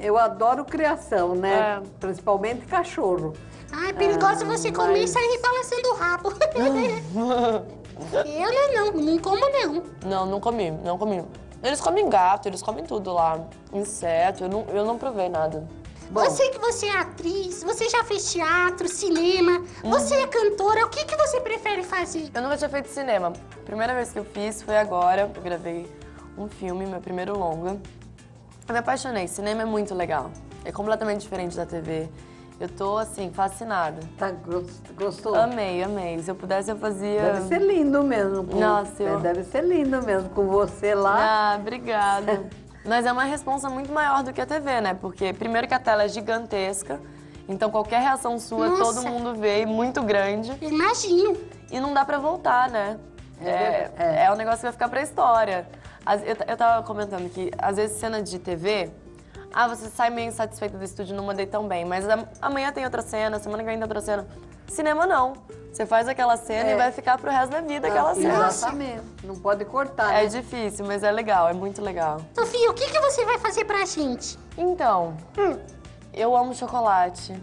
eu adoro criação, né? É. Principalmente cachorro. Ah, é perigoso você comer e sair balançando o rabo. eu não, não, não como não. Não, não comi, não comi. Eles comem gato, eles comem tudo lá. Inseto, eu não, eu não provei nada. Bom. Você que você é atriz, você já fez teatro, cinema, você é cantora, o que, que você prefere fazer? Eu nunca tinha feito cinema. A primeira vez que eu fiz foi agora. Eu gravei um filme, meu primeiro longa. Eu me apaixonei. Cinema é muito legal. É completamente diferente da TV. Eu tô, assim, fascinada. Tá gos- gostou? Amei, amei. Se eu pudesse, eu fazia... Deve ser lindo mesmo. com- Nossa, eu- Deve ser lindo mesmo com você lá. Ah, obrigada. Mas é uma responsa muito maior do que a TV, né? Porque, primeiro, que a tela é gigantesca. Então, qualquer reação sua, Nossa. todo mundo vê, e muito grande. Imagino. E não dá pra voltar, né? É É, é. é. um negócio que vai ficar pra história. Eu, eu tava comentando que, às vezes, cena de TV... Ah, você sai meio insatisfeito do estúdio, não mandei tão bem. Mas am- amanhã tem outra cena, semana que vem tem outra cena. Cinema, não. Você faz aquela cena É. e vai ficar pro resto da vida aquela cena. Exatamente. Não pode cortar, É né? difícil, mas é legal, é muito legal. Sofia, o que, que você vai fazer pra gente? Então, Hum, eu amo chocolate.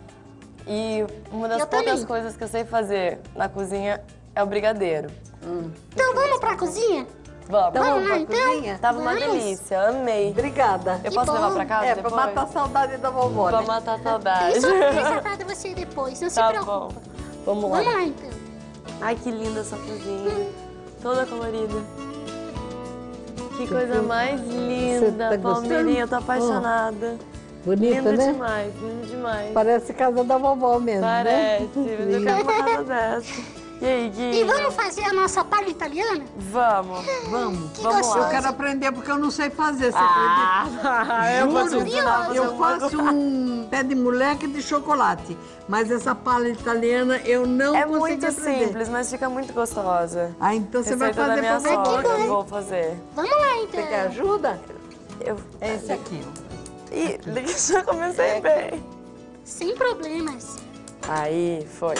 E uma das Eu poucas também. coisas que eu sei fazer na cozinha é o brigadeiro. então vamos pra cozinha? Vamos. Então, Vamos lá, pra então? cozinha? Tava uma Vamos. delícia, amei. Obrigada. Eu Que posso bom. levar pra casa É, depois? pra matar a saudade da vovó, Pra né? matar a saudade. surpresa pra você depois, não se tá preocupa. bom. Vamos lá. Vamos lá, então. Ai, que linda essa cozinha. Toda colorida. Que coisa mais linda, tá Palmeirinha. Eu tô gostando? apaixonada. Bonita, lindo né? demais, lindo demais. Parece casa da vovó mesmo, né? Parece, mas eu quero uma casa dessa. E aí, Gui? E vamos fazer a nossa palha italiana? Vamos. Vamos. Que Vamos lá. gostoso. Eu quero aprender porque eu não sei fazer, você Ah, eu ensinar fazer Eu faço um pé de moleque de chocolate, mas essa palha italiana eu não É consigo muito aprender. simples, mas fica muito gostosa. Ah, então você vai Receita fazer minha pra mim. sogra, eu vou fazer. Vamos lá, então. Você quer ajuda? Eu... É esse aqui, ó. Ih, já comecei bem. Sem problemas. Aí, foi.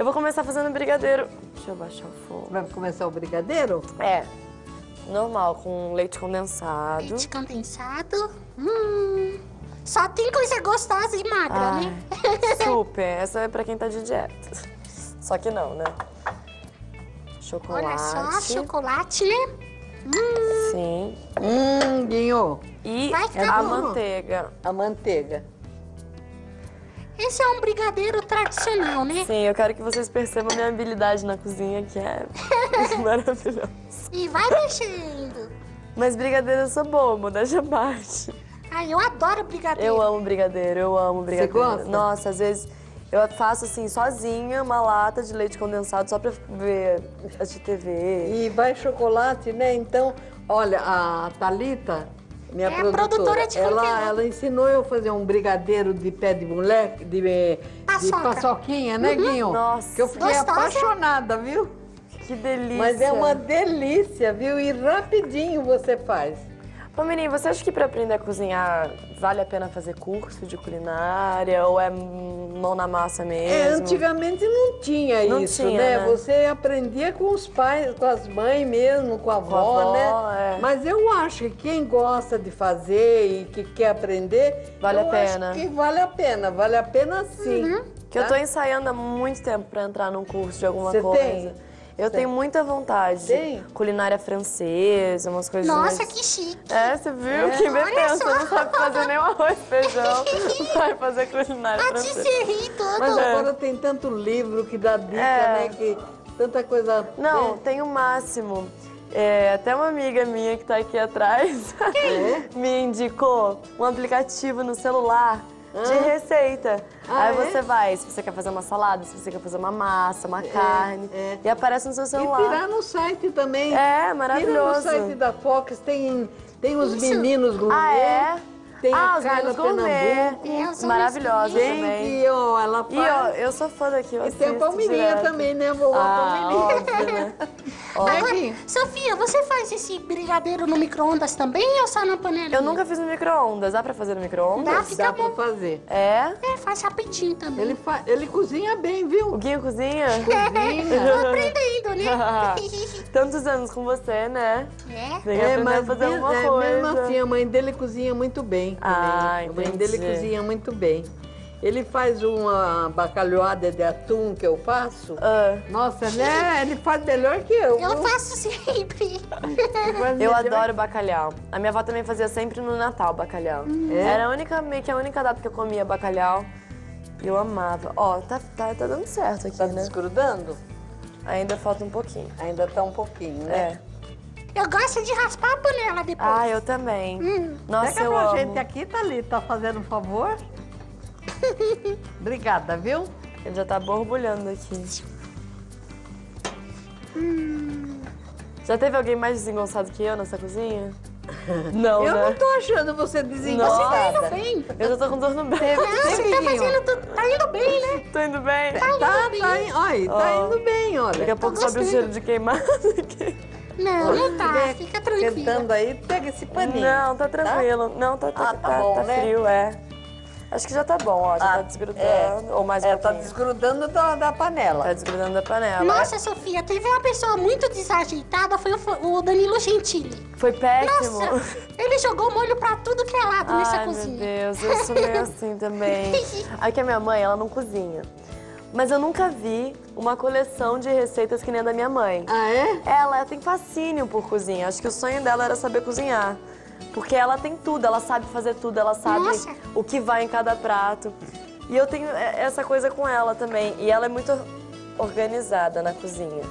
Eu vou começar fazendo brigadeiro. Deixa eu baixar o fogo. Vai começar o brigadeiro? É, normal, com leite condensado. Leite condensado. Hum. Só tem coisa gostosa e magra, Ai, né? super. Essa é pra quem tá de dieta. Só que não, né? Chocolate. Olha só, chocolate, né? Hum. Sim. Hum, Guinho, E a bom. manteiga. a manteiga. Esse é um brigadeiro tradicional, né? Sim, eu quero que vocês percebam minha habilidade na cozinha, que é maravilhosa. E vai mexendo. Mas brigadeiro eu sou boa, modéstia à parte. Ai, eu adoro brigadeiro. Eu amo brigadeiro, eu amo brigadeiro. gosta? Nossa, às vezes eu faço assim, sozinha, uma lata de leite condensado só pra ver as de TV. E vai chocolate, né? Então, olha, a Thalita, minha É produtora, produtora de ela, conteúdo. ela ensinou eu a fazer um brigadeiro de pé de moleque, de, de Paçoca. paçoquinha, né, Guinho? Nossa. Que eu fiquei Gostosa? apaixonada, viu? Que delícia. Mas é uma delícia, viu? E rapidinho você faz. Palmeirinho, você acha que pra aprender a cozinhar vale a pena fazer curso de culinária ou é mão na massa É, mesmo? antigamente não tinha Não isso, tinha, né? né? Você aprendia com os pais, com as mães mesmo, com a avó, avó, né? é. Mas eu acho que quem gosta de fazer e que quer aprender, Vale a eu pena. Acho que vale a pena, vale a pena sim. Uhum. Que eu tá? tô ensaiando há muito tempo pra entrar num curso de alguma Você coisa. tem? Eu Você- tenho muita vontade. Tem? Culinária francesa, umas coisas Nossa, mais... que chique. É, você viu? É. Que pensa, só. não sabe fazer nem um arroz e feijão, vai fazer culinária A francesa. Tisserri todo. Mas agora tem tanto livro que dá dica, É. né? Que tanta coisa. Não, né? tem o máximo. É, até uma amiga minha que tá aqui atrás me indicou um aplicativo no celular de receita. Ah, Aí é? você vai, se você quer fazer uma salada, se você quer fazer uma massa, uma carne, é. e aparece no seu E celular. tirar no site também. É, Tira maravilhoso. no site da Fox, tem, tem os meninos gourmet. Ah, é? Tem ah, a os Carla gourmet. Pernambuco. É, os Maravilhosa também. que, ó, ela E ó, faz. eu sou fã daqui, eu E tem a Palmeirinha direto. também, né, vovó Ah, Palmeirinha? óbvio, né? Sofia, você faz esse brigadeiro no micro-ondas também ou só na panelinha? Eu nunca fiz no micro-ondas. Dá pra fazer no micro-ondas? Dá, fica Dá bom. pra fazer. É? É, faz rapidinho também. Ele, fa... ele cozinha bem, O viu? Guinho cozinha? Cozinha. Tô aprendendo, né? Tantos anos com você, né? é. Tem que aprender a fazer alguma é, coisa. mesmo assim, a mãe dele cozinha muito bem. Também. Ah, a mãe dele cozinha muito bem. Ele faz uma bacalhoada de atum que eu faço. Ah, Nossa, ele, é- ele faz melhor que eu. Eu faço sempre. Eu adoro bacalhau. A minha avó também fazia sempre no Natal bacalhau. É? Era a única, meio que a única data que eu comia bacalhau. E eu amava. Ó, tá, tá, tá dando certo aqui, Tá né? desgrudando? Ainda falta um pouquinho. Ainda tá um pouquinho, né? É. Eu gosto de raspar a panela depois. Ah, eu também. Hum. Nossa, Pega eu pra amo. gente aqui, Thalita, tá fazendo um favor? Obrigada, viu? Ele já tá borbulhando aqui. Já teve alguém mais desengonçado que eu nessa cozinha? Não, eu né? não tô achando você desengonçada. Tá indo bem. Eu já tô com dor no braço. Teve, Não, você tá fazendo tudo. Tá indo bem, né? Tô indo bem? Tá, tá, in- olha, tá Ó. indo bem, olha. Daqui a pouco sobe o cheiro de queimado aqui. Não, não tá. Estiver Fica tranquila. Esquentando aí, pega esse paninho. Não, tá tranquilo. Não, tá, tá, Ah, tá tá, bom, tá né? frio, é. Acho que já tá bom, ó. Já Ah, tá desgrudando. é. Ou mais um É, tá desgrudando da, da panela. Tá desgrudando da panela. Nossa, Sofia, teve uma pessoa muito desajeitada, foi o, o Danilo Gentili. Foi péssimo. Nossa, ele jogou molho pra tudo que é lado nessa Ai, meu cozinha. Deus, eu sou meio assim também. Aqui a minha mãe, ela não cozinha. Mas eu nunca vi uma coleção de receitas que nem a da minha mãe. Ah, é? Ela tem fascínio por cozinha. Acho que o sonho dela era saber cozinhar. Porque ela tem tudo, ela sabe fazer tudo, ela sabe Nossa. o que vai em cada prato. E eu tenho é, essa coisa com ela também. E ela é muito organizada na cozinha.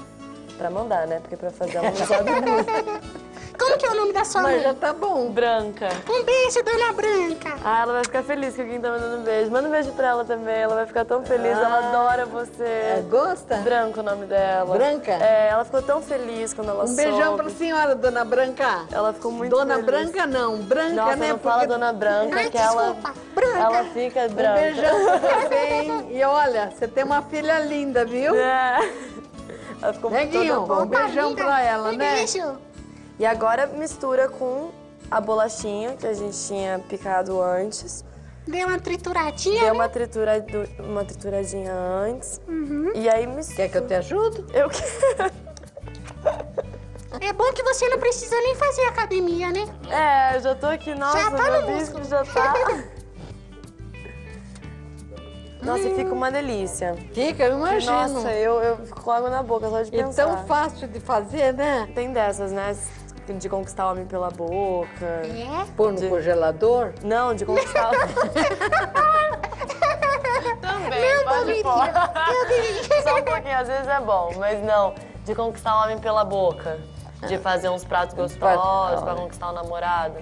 Pra mandar, né? Porque pra fazer ela não sabe muito. Como que é o nome da sua Mas mãe? já tá bom. Branca. Um beijo, Dona Branca. Ah, ela vai ficar feliz que alguém tá mandando um beijo. Manda um beijo pra ela também, ela vai ficar tão feliz, ela adora É, você. gosta? Branco o nome dela. Branca? É, ela ficou tão feliz quando ela Um soube. beijão pra senhora, Dona Branca. Ela ficou muito Dona feliz. Branca não, Branca, Nossa, né? não fala Porque- Dona Branca, Ai, que ela, desculpa. Branca. ela fica Um branca. beijão pra você, hein? E olha, você tem uma filha linda, viu? É. Ela ficou Guinho? toda boa. Um beijão pra ela, um né? beijo. E agora mistura com a bolachinha que a gente tinha picado antes. Deu uma trituradinha, Deu né? uma, tritura, uma trituradinha antes. Uhum. E aí mistura. Quer que eu te ajude? Eu quero. É bom que você não precisa nem fazer academia, né? É, eu já tô aqui, nossa, Já tá meu no bispo músculo. já tá. Nossa, e fica uma delícia. Fica, eu imagino. Nossa, eu, eu fico água na boca só de E pensar. tão fácil de fazer, né? Tem dessas, né? De conquistar o homem pela boca. É. Pôr no De- congelador. Não, de conquistar. Também, Não, pode pôr. Só um pouquinho, às vezes é bom, mas não. De conquistar o homem pela boca. De fazer uns pratos gostosos pra conquistar o namorado.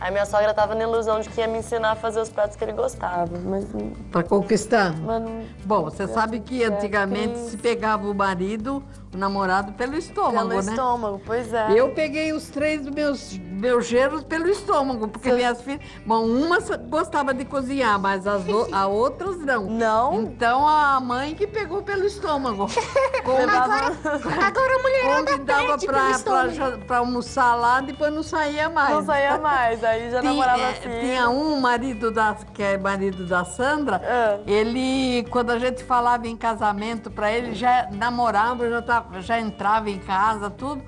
Aí minha sogra tava na ilusão de que ia me ensinar a fazer os pratos que ele gostava. Mas, Pra conquistar. mas não- Bom, você sabe que antigamente se pegava o marido, o namorado, pelo estômago, pelo né? estômago, pois é. Eu peguei os três dos meus, meus genros pelo estômago, porque minhas filhas. Bom, uma gostava de cozinhar, mas as o- a outras não. Não? Então a mãe que pegou pelo estômago. Com- Agora, agora a mulherada Convidava pelo pra, pra, pra almoçar lá, depois não saía mais. Não saía mais, aí já Tinha, namorava é, filho. tinha um marido da, que é marido da Sandra, Ah. ele, quando a gente falava em casamento pra ele, já namorava, já, tava, já entrava em casa, tudo.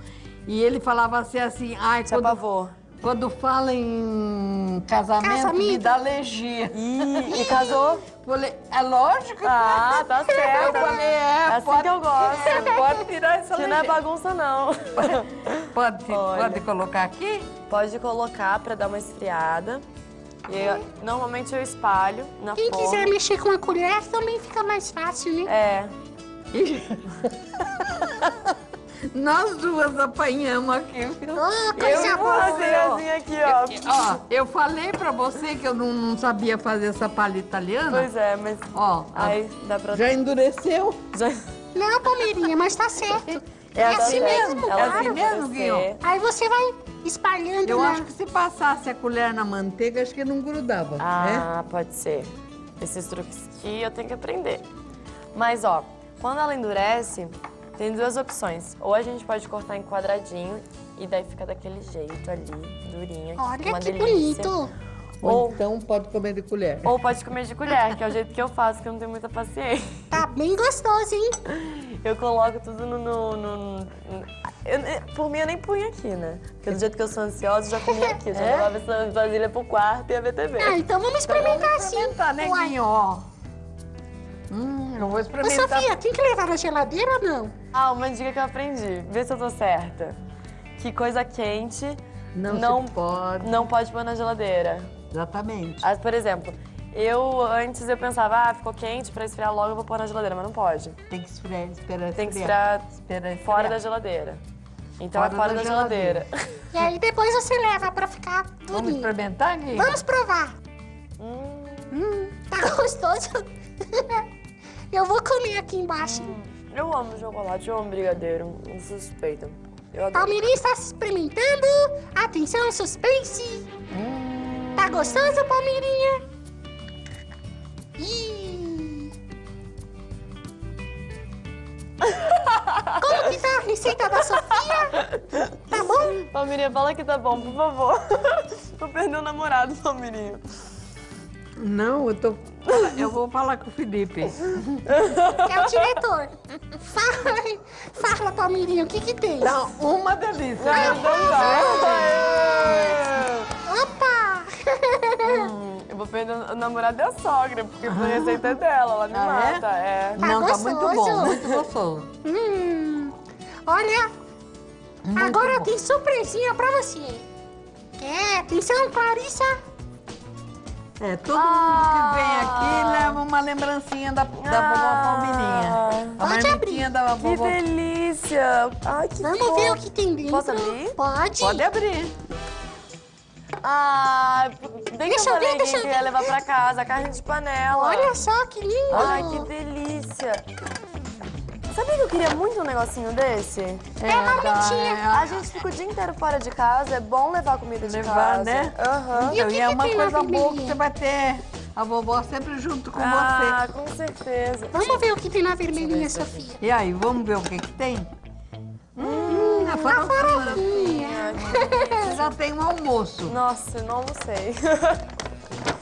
E ele falava assim, assim, ai, Tinha quando, pavor. quando fala em casamento, me Casamento. dá alergia. Ih, e casou? Falei, é lógico. Ah, tá Eu certo. falei, é, É assim pode, que eu gosto. pode tirar essa Que não é alergia. bagunça, não. Pode, Olha. pode colocar aqui? Pode colocar pra dar uma esfriada. E eu- normalmente eu espalho na Quem forma. quiser mexer com a colher também fica mais fácil, né? É. Nós duas apanhamos aqui, viu? Ô, coisa Eu boa. colherzinha aqui, ó. Ó, eu falei pra você que eu não, não sabia fazer essa palha italiana. Pois é, mas. Ó, Aí dá pra. já endureceu? Já- Não, Palmeirinha, mas tá certo. É, Ela assim certo. mesmo, é claro. assim mesmo, Guinho? Aí você vai espalhando Eu na... acho que se passasse a colher na manteiga, acho que não grudava, né? Ah, pode ser. Esses truques que eu tenho que aprender. Mas, ó, quando ela endurece, tem duas opções. Ou a gente pode cortar em quadradinho e daí fica daquele jeito ali, durinho. Olha uma que delícia. bonito. Ou Ou, então pode comer de colher. ou pode comer de colher, que é o jeito que eu faço, que eu não tenho muita paciência. Tá bem gostoso, hein? Eu coloco tudo no. no- no- no- eu- por mim, eu nem punho aqui, né? Porque do jeito que eu sou ansiosa, eu já comi aqui. Já É? levava essa vasilha pro quarto e ia ver TV. Ah, então vamos experimentar assim. Tá, Uai, neguinho, ó. Hum, eu vou Ô, experimentar. Sofia, tem que levar na geladeira ou não? Ah, uma dica que eu aprendi. Vê se eu tô certa. Que coisa quente Não, não, pode. não pode pôr na geladeira. Exatamente. Ah, Por exemplo, eu antes eu pensava, ah, ficou quente, pra esfriar logo eu vou pôr na geladeira, mas não pode. Tem que esfriar, esperar Tem que esfriar. esfriar fora da geladeira. Então é Fora fora da da geladeira. E aí depois você leva pra ficar Vamos durinho. experimentar, Gui? Vamos provar. Hum, Hum, tá gostoso? Eu vou comer aqui embaixo. eu amo chocolate, eu amo brigadeiro, não adoro. Palmeirinha está se experimentando. Atenção, suspense. Tá gostoso, Palmeirinha? Ih. Como que tá a receita da Sofia? Tá bom? Palmirinha, fala que tá bom, por favor. Tô perdendo o namorado, Palmirinha. Não, eu tô. Eu vou falar com o Felipe. É o diretor. Fala, fala Palmeirinha, o que que tem? Não, uma delícia. Ah, tá. Opa! Hum, Eu vou perder o namorado da sogra, porque a receita é dela, ela me Ah, é? mata. É. Não, tá muito bom, muito gostoso. Hum, olha, Muito agora bom. tem surpresinha pra você. É, atenção, Clarissa. É, todo mundo que vem aqui leva uma lembrancinha da, da vovó Palmirinha. A Pode marmitinha da Que vovó. delícia! Ai, que Vamos fofo. ver o que tem dentro. Posso abrir? Pode. Pode abrir. Ah, bem que Deixa eu eu ver, falei deixa que eu ver. ia levar pra casa, carne de panela. Olha só que lindo. Ai, que delícia! Sabia que eu queria muito um negocinho desse? É a marmitinha. é, A gente fica o dia inteiro fora de casa, é bom levar comida de Levar, casa. né? Aham. E o Então, que e é uma na coisa boa que você vai ter a vovó sempre junto com Ah, você. com certeza. Vamos ver o que tem na vermelhinha, Sofia. E aí, vamos ver o que que tem? Hum, a farofinha. Você já tem um almoço. Nossa, eu não almocei.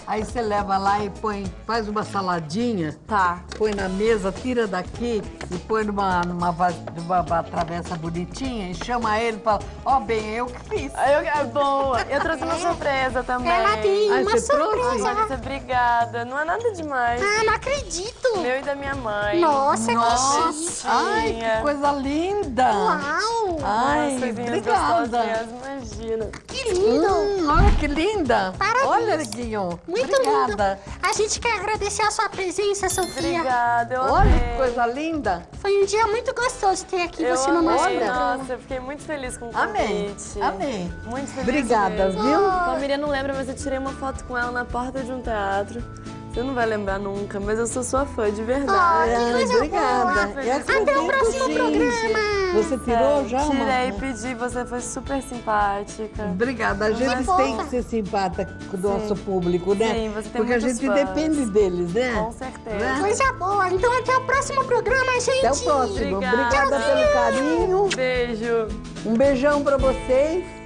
Aí você leva lá e põe, faz uma saladinha, tá. põe na mesa, tira daqui e põe numa, numa, numa, va- travessa bonitinha e chama ele e fala, ó, bem, eu que fiz. Eu, é boa. Eu trouxe uma surpresa também. Ela tem uma você trouxe? surpresa. Nossa, obrigada. Não é nada demais. Ah, não acredito. Meu e da minha mãe. Nossa, Nossa, que chique. ai, que coisa linda. Uau, Ai, coisinhas obrigada. imagina. que lindo. Hum, olha que linda. Parabéns. Olha, Guinho. Muito Obrigada. lindo. A gente quer agradecer a sua presença, Sofia. Obrigada, eu Olha amei. que coisa linda. Foi um dia muito gostoso ter aqui Eu você no nosso amei, programa. nossa, eu fiquei muito feliz com o convite. Amei, amei. Muito feliz Obrigada, mesmo. viu? A Miriam não lembra, mas eu tirei uma foto com ela na porta de um teatro. Você não vai lembrar nunca, mas eu sou sua fã de verdade. que coisa obrigada. boa. Eu Até o próximo sim. programa. Você tirou já uma? Tirei, pedi, você foi super simpática. Obrigada. A gente fofa. tem que ser simpática com o nosso público, né? Sim, você tem Porque a gente fãs. depende deles, né? Com certeza. Né? Coisa boa. Então até o próximo programa, gente. Até o próximo. Obrigada. Obrigada pelo carinho. Beijo. Um beijão pra vocês.